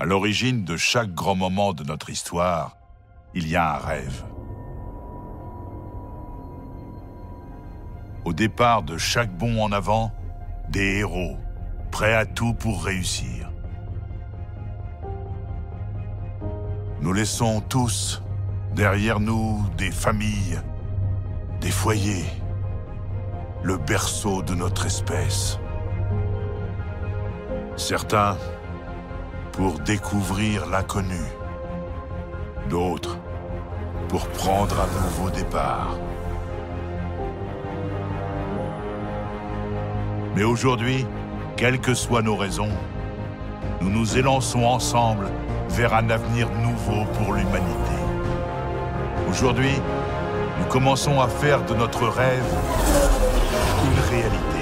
À l'origine de chaque grand moment de notre histoire, il y a un rêve. Au départ de chaque bond en avant, des héros, prêts à tout pour réussir. Nous laissons tous derrière nous des familles, des foyers, le berceau de notre espèce. Certains pour découvrir l'inconnu, d'autres pour prendre un nouveau départ. Mais aujourd'hui, quelles que soient nos raisons, nous nous élançons ensemble vers un avenir nouveau pour l'humanité. Aujourd'hui, nous commençons à faire de notre rêve une réalité.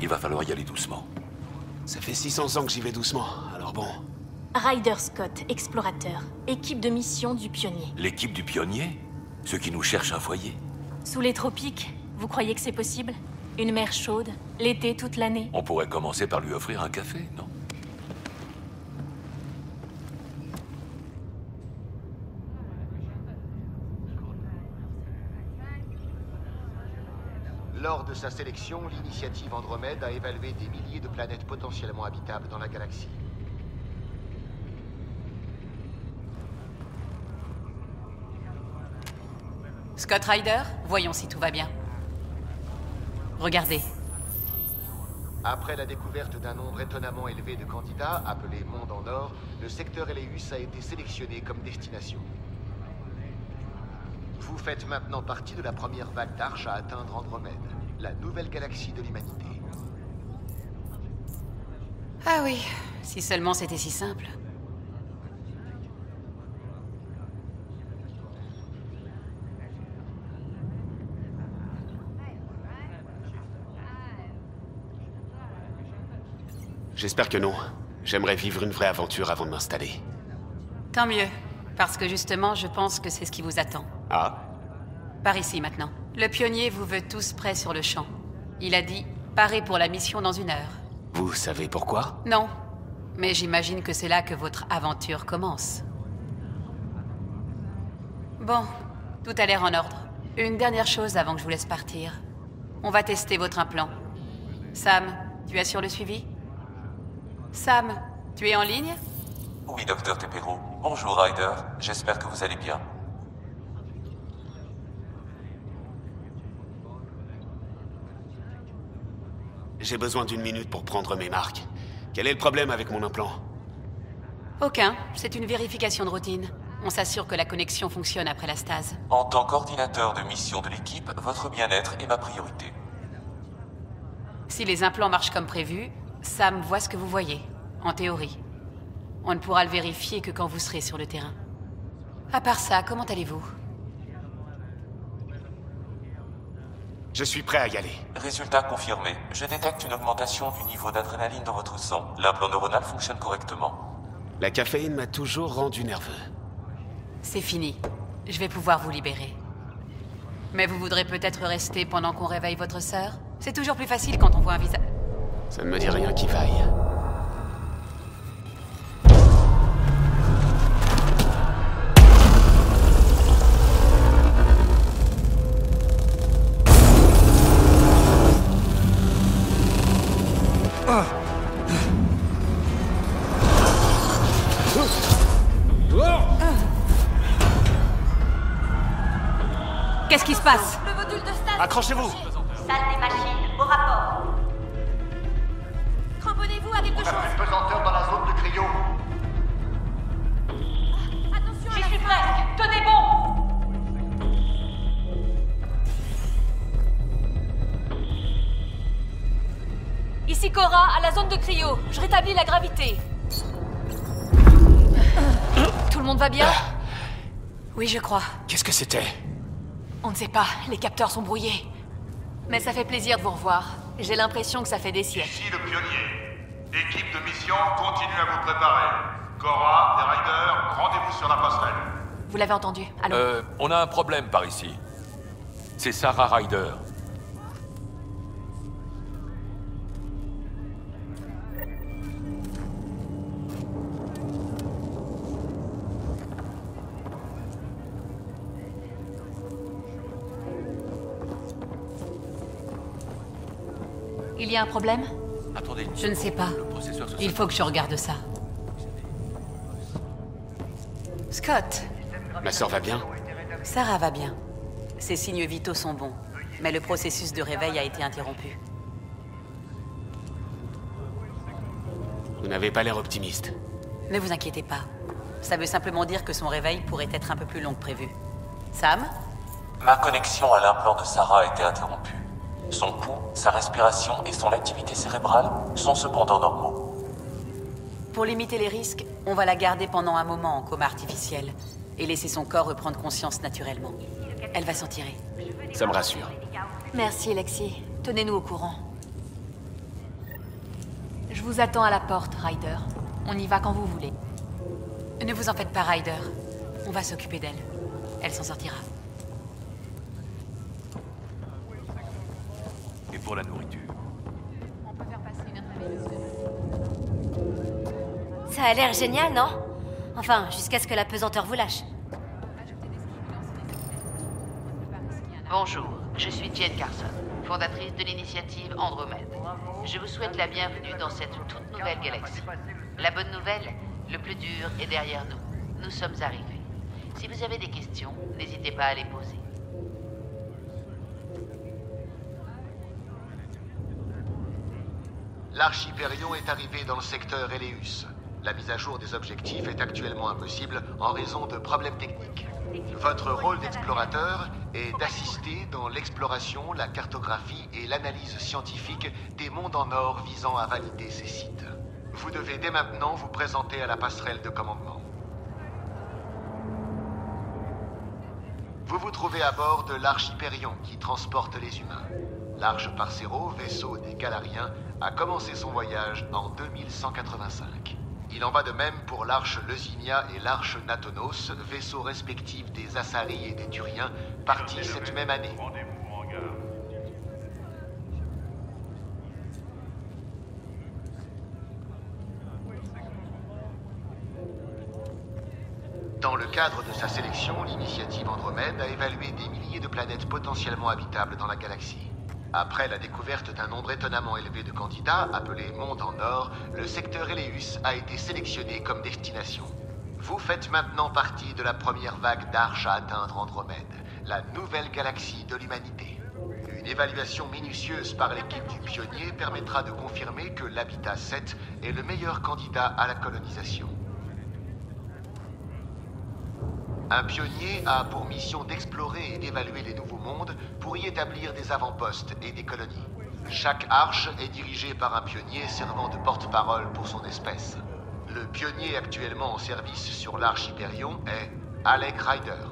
Il va falloir y aller doucement. Ça fait 600 ans que j'y vais doucement, alors bon. Ryder Scott, explorateur. Équipe de mission du pionnier. L'équipe du pionnier? Ceux qui nous cherchent un foyer Sous les tropiques, vous croyez que c'est possible? Une mer chaude, l'été toute l'année On pourrait commencer par lui offrir un café, non? De sa sélection, l'initiative Andromède a évalué des milliers de planètes potentiellement habitables dans la galaxie. Scott Ryder, voyons si tout va bien. Regardez. Après la découverte d'un nombre étonnamment élevé de candidats, appelés Monde en Or, le secteur Eleus a été sélectionné comme destination. Vous faites maintenant partie de la première vague d'arches à atteindre Andromède, la nouvelle galaxie de l'humanité. Ah oui, si seulement c'était si simple. J'espère que non. J'aimerais vivre une vraie aventure avant de m'installer. Tant mieux, parce que justement, je pense que c'est ce qui vous attend. Ah Par ici maintenant. Le pionnier vous veut tous prêts sur le champ. Il a dit parez pour la mission dans une heure. Vous savez pourquoi? Non, mais j'imagine que c'est là que votre aventure commence. Bon, tout a l'air en ordre. Une dernière chose avant que je vous laisse partir. On va tester votre implant. Sam, Tu assures le suivi? Sam, tu es en ligne? Oui, docteur Tepero. Bonjour, Ryder. J'espère que vous allez bien. J'ai besoin d'une minute pour prendre mes marques. Quel est le problème avec mon implant Aucun. C'est une vérification de routine. On s'assure que la connexion fonctionne après la stase. En tant qu'ordinateur de mission de l'équipe, votre bien-être est ma priorité. Si les implants marchent comme prévu, Sam voit ce que vous voyez, en théorie. On ne pourra le vérifier que quand vous serez sur le terrain. À part ça, comment allez-vous? Je suis prêt à y aller. Résultat confirmé. Je détecte une augmentation du niveau d'adrénaline dans votre sang. L'implant neuronal fonctionne correctement. La caféine m'a toujours rendu nerveux. C'est fini. Je vais pouvoir vous libérer. Mais vous voudrez peut-être rester pendant qu'on réveille votre sœur? C'est toujours plus facile quand on voit un visage. Ça ne me dit rien qui vaille. Passe Le module de stade Accrochez-vous Salle des machines, au rapport. Cramponnez-vous à quelque chose Une pesanteur dans la zone de cryo. Attention à J'y suis presque. Tenez bon. Ici Cora, à la zone de cryo. Je rétablis la gravité. Tout le monde va bien? Oui, je crois. Qu'est-ce que c'était? On ne sait pas, les capteurs sont brouillés. Mais ça fait plaisir de vous revoir. J'ai l'impression que ça fait des siècles. Ici le pionnier. Équipe de mission, continuez à vous préparer. Cora, les Riders, rendez-vous sur la passerelle. Vous l'avez entendu Allô Euh, on a un problème par ici. C'est Sarah Ryder. Y a un problème Attendez une Je ne sais pas. Le processeur se Il faut que je regarde ça. Scott, Ma sœur va bien Sarah va bien. Ses signes vitaux sont bons, mais le processus de réveil a été interrompu. Vous n'avez pas l'air optimiste. Ne vous inquiétez pas. Ça veut simplement dire que son réveil pourrait être un peu plus long que prévu. Sam Ma connexion à l'implant de Sarah a été interrompue. Son pouls, sa respiration et son activité cérébrale sont cependant normaux. Pour limiter les risques, on va la garder pendant un moment en coma artificiel et laisser son corps reprendre conscience naturellement. Elle va s'en tirer. Ça me rassure. Merci, Lexi. Tenez-nous au courant. Je vous attends à la porte, Ryder. On y va quand vous voulez. Ne vous en faites pas, Ryder. On va s'occuper d'elle. Elle s'en sortira. Et pour la nourriture Ça a l'air génial, non? Enfin, jusqu'à ce que la pesanteur vous lâche. Bonjour, je suis Jen Carson, fondatrice de l'initiative Andromède. Je vous souhaite la bienvenue dans cette toute nouvelle galaxie. La bonne nouvelle, le plus dur est derrière nous. Nous sommes arrivés. Si vous avez des questions, n'hésitez pas à les poser. L'Archipérion est arrivé dans le secteur Eleus. La mise à jour des objectifs est actuellement impossible en raison de problèmes techniques. Votre rôle d'explorateur est d'assister dans l'exploration, la cartographie et l'analyse scientifique des mondes en or visant à valider ces sites. Vous devez dès maintenant vous présenter à la passerelle de commandement. Vous vous trouvez à bord de l'Archipérion qui transporte les humains. L'Arche Parcero, vaisseau des Galariens, a commencé son voyage en 2185. Il en va de même pour l'Arche Leusinia et l'Arche Natonos, vaisseaux respectifs des Assaris et des Turiens, partis cette même année. Dans le cadre de sa sélection, l'initiative Andromède a évalué des milliers de planètes potentiellement habitables dans la galaxie. Après la découverte d'un nombre étonnamment élevé de candidats, appelé Monde en Or, le secteur Eleus a été sélectionné comme destination. Vous faites maintenant partie de la première vague d'arches à atteindre Andromède, la nouvelle galaxie de l'humanité. Une évaluation minutieuse par l'équipe du pionnier permettra de confirmer que l'Habitat 7 est le meilleur candidat à la colonisation. Un pionnier a pour mission d'explorer et d'évaluer les nouveaux mondes pour y établir des avant-postes et des colonies. Chaque arche est dirigée par un pionnier servant de porte-parole pour son espèce. Le pionnier actuellement en service sur l'arche Hyperion est Alec Ryder.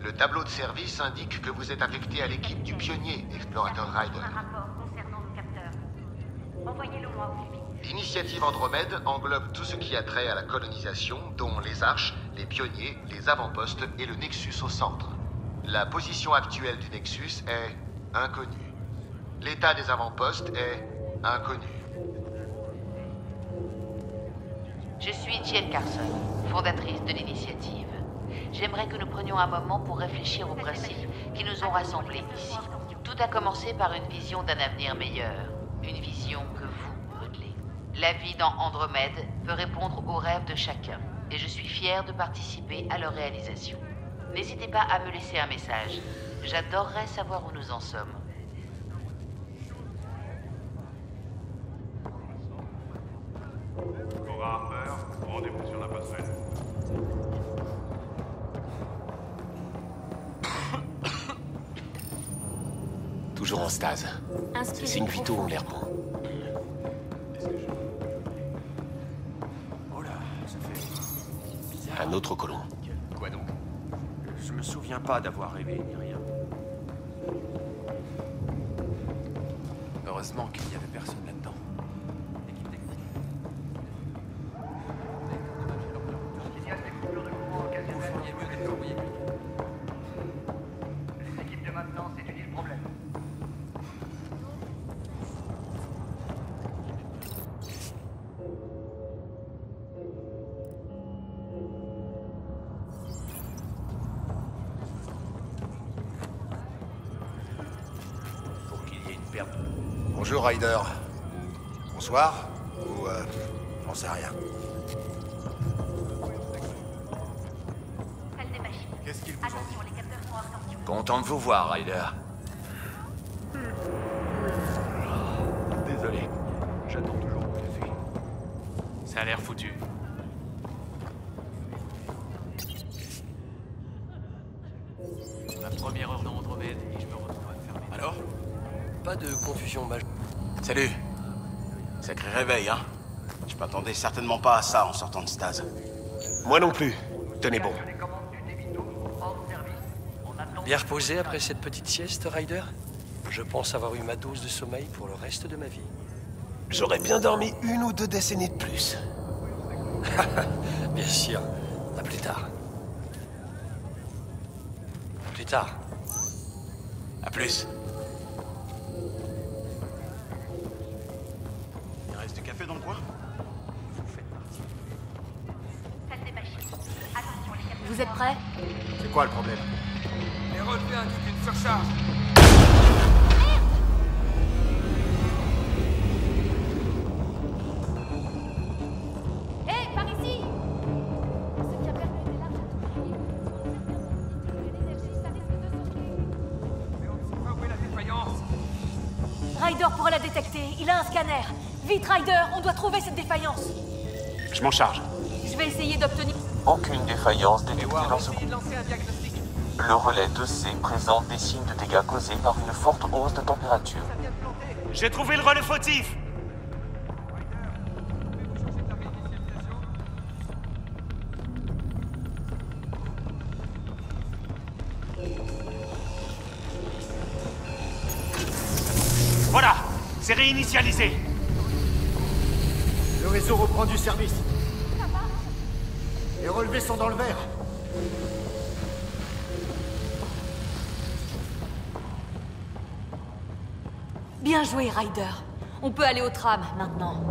Le tableau de service indique que vous êtes affecté à l'équipe du pionnier, explorateur Ryder. L'initiative Andromède englobe tout ce qui a trait à la colonisation, dont les arches, les pionniers, les avant-postes et le Nexus au centre. La position actuelle du Nexus est inconnue. L'état des avant-postes est inconnu. Je suis Jill Carson, fondatrice de l'initiative. J'aimerais que nous prenions un moment pour réfléchir aux principes qui nous ont rassemblés ici. Tout a commencé par une vision d'un avenir meilleur. Une vision que vous. La vie dans Andromède peut répondre aux rêves de chacun, et je suis fière de participer à leur réalisation. N'hésitez pas à me laisser un message. J'adorerais savoir où nous en sommes. Cora Harper, rendez-vous sur la passerelle. Toujours en stase. Ces signes vitaux ont l'air bons. Autre colon. Quoi donc? Je me souviens pas d'avoir rêvé ni rien. Heureusement qu'il n'y avait personne là-dedans. Bonjour Ryder. Bonsoir Ou euh, j'en sais rien. Qu'est-ce qu'il vous en dit Content de vous voir, Ryder. Désolé, j'attends toujours mon café. Ça a l'air foutu. La première heure dans Andromède et je me retrouve à fermer. Alors? Pas de confusion majeure. Salut. Sacré réveil, hein Je m'attendais certainement pas à ça en sortant de stase. Moi non plus. Tenez bon. Bien reposé après cette petite sieste, Ryder? Je pense avoir eu ma dose de sommeil pour le reste de ma vie. J'aurais bien dormi une ou deux décennies de plus. Bien sûr. À plus tard. Plus tard. À plus. Dans le coin Vous êtes prêts? C'est quoi le problème? Les relevés indiquent une surcharge. Vite, Ryder, on doit trouver cette défaillance. Je m'en charge. Je vais essayer d'obtenir. Aucune défaillance détectée dans ce diagnostic. Le relais 2C présente des signes de dégâts causés par une forte hausse de température. J'ai trouvé le relais fautif Voilà C'est réinitialisé réseau reprend du service. Les relevés sont dans le vert. Bien joué, Ryder. On peut aller au tram maintenant.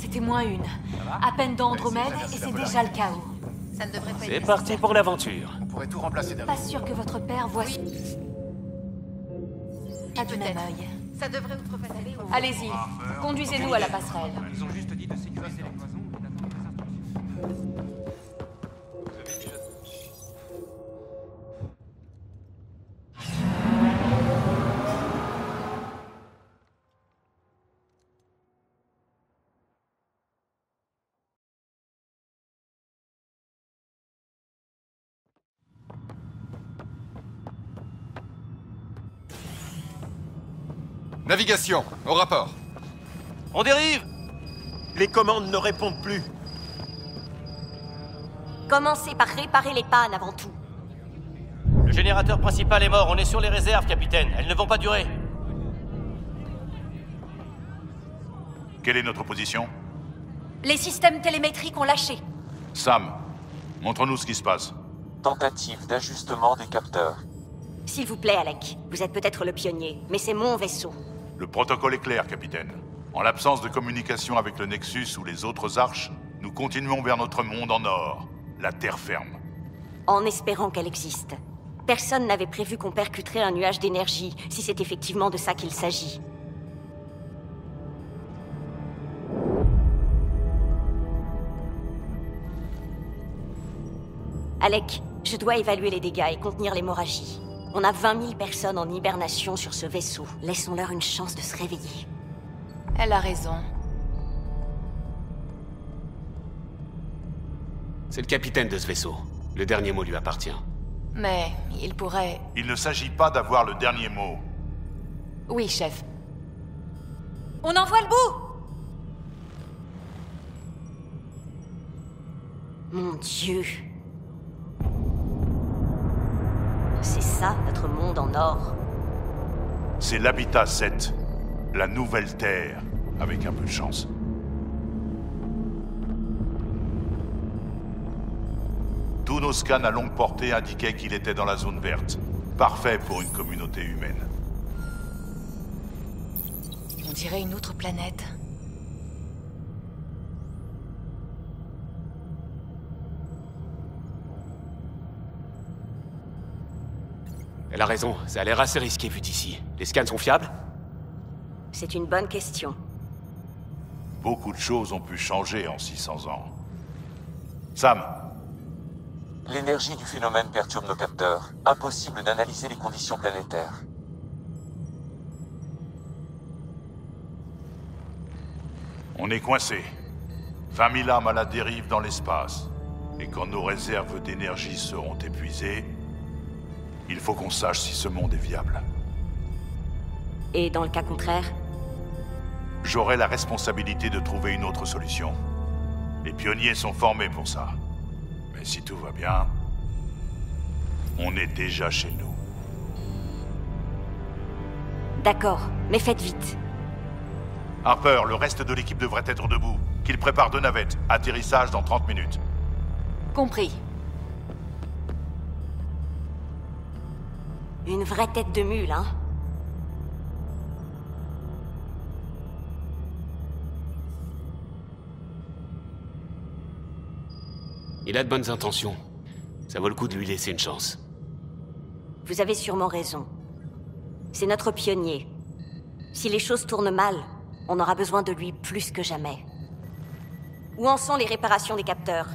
C'était moins une. À peine dans Andromède et c'est déjà le chaos. Ça ne devrait pas C'est parti pour l'aventure. On pourrait tout remplacer Pas sûr que votre père voit... Pas du même œil. Ça devrait outrepasser. Allez-y, conduisez-nous à la passerelle. Ils ont juste dit de sécuriser les Navigation, au rapport. On dérive Les commandes ne répondent plus. Commencez par réparer les pannes avant tout. Le générateur principal est mort, on est sur les réserves, capitaine. Elles ne vont pas durer. Quelle est notre position? Les systèmes télémétriques ont lâché. Sam, montre-nous ce qui se passe. Tentative d'ajustement des capteurs. S'il vous plaît, Alec. Vous êtes peut-être le pionnier, mais c'est mon vaisseau. Le protocole est clair, capitaine. En l'absence de communication avec le Nexus ou les autres arches, nous continuons vers notre monde en or, la terre ferme. En espérant qu'elle existe. Personne n'avait prévu qu'on percuterait un nuage d'énergie, si c'est effectivement de ça qu'il s'agit. Alec, je dois évaluer les dégâts et contenir l'hémorragie. On a 20 000 personnes en hibernation sur ce vaisseau. Laissons-leur une chance de se réveiller. Elle a raison. C'est le capitaine de ce vaisseau. Le dernier mot lui appartient. Mais il pourrait... Il ne s'agit pas d'avoir le dernier mot. Oui, chef. On en voit le bout Mon Dieu. Ça, notre monde en or. C'est l'habitat 7, la nouvelle Terre, avec un peu de chance. Tous nos scans à longue portée indiquaient qu'il était dans la zone verte. Parfait pour une communauté humaine. On dirait une autre planète. Elle a raison, ça a l'air assez risqué vu d'ici. Les scans sont fiables? C'est une bonne question. Beaucoup de choses ont pu changer en 600 ans. Sam, L'énergie du phénomène perturbe nos capteurs. Impossible d'analyser les conditions planétaires. on est coincé. 20 000 âmes à la dérive dans l'espace. Et quand nos réserves d'énergie seront épuisées, il faut qu'on sache si ce monde est viable. Et dans le cas contraire? J'aurai la responsabilité de trouver une autre solution. Les pionniers sont formés pour ça. Mais si tout va bien, on est déjà chez nous. D'accord, mais faites vite. Harper, le reste de l'équipe devrait être debout. Qu'il prépare deux navettes. Atterrissage dans 30 minutes. Compris. Une vraie tête de mule, hein Il a de bonnes intentions. Ça vaut le coup de lui laisser une chance. Vous avez sûrement raison. C'est notre pionnier. Si les choses tournent mal, on aura besoin de lui plus que jamais. Où en sont les réparations des capteurs?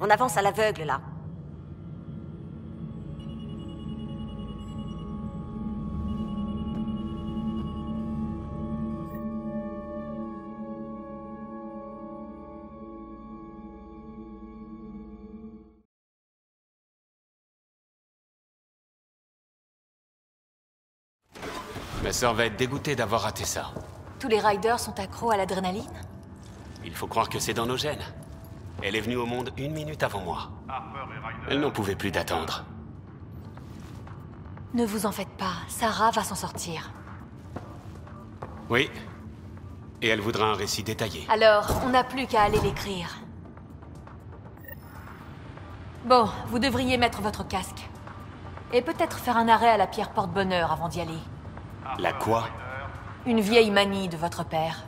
On avance à l'aveugle, là. Sœur va être dégoûtée d'avoir raté ça. Tous les riders sont accros à l'adrénaline Il faut croire que c'est dans nos gènes. Elle est venue au monde une minute avant moi. Elle n'en pouvait plus d'attendre. Ne vous en faites pas, Sarah va s'en sortir. Oui. Et elle voudra un récit détaillé. Alors, on n'a plus qu'à aller l'écrire. Bon, vous devriez mettre votre casque. Et peut-être faire un arrêt à la pierre porte-bonheur avant d'y aller. La quoi? Une vieille manie de votre père.